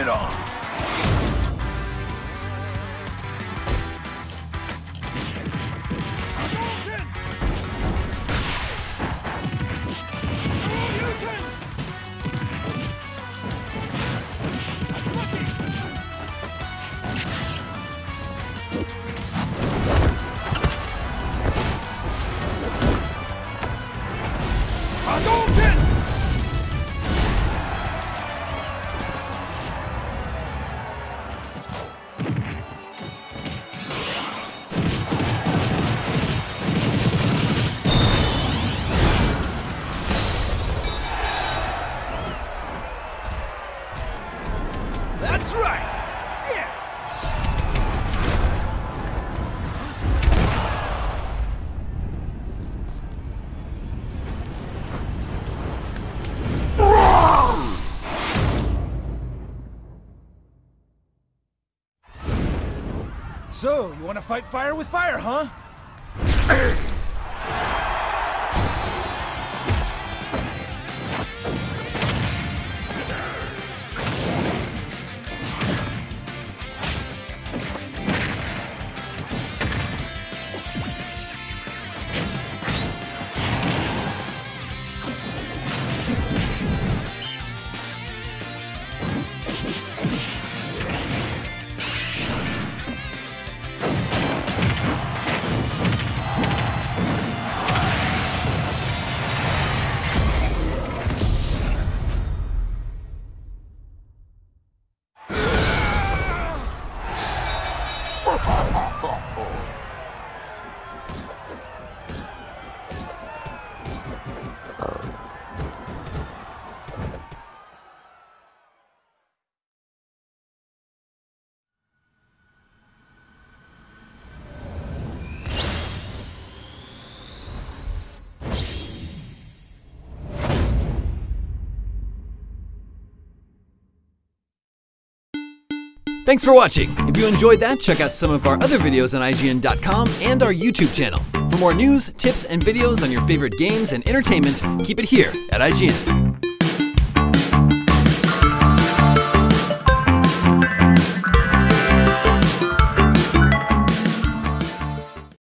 It on! That's right! Yeah! So, you want to fight fire with fire, huh? Thanks for watching. If you enjoyed that, check out some of our other videos on IGN.com and our YouTube channel. For more news, tips, and videos on your favorite games and entertainment, keep it here at IGN.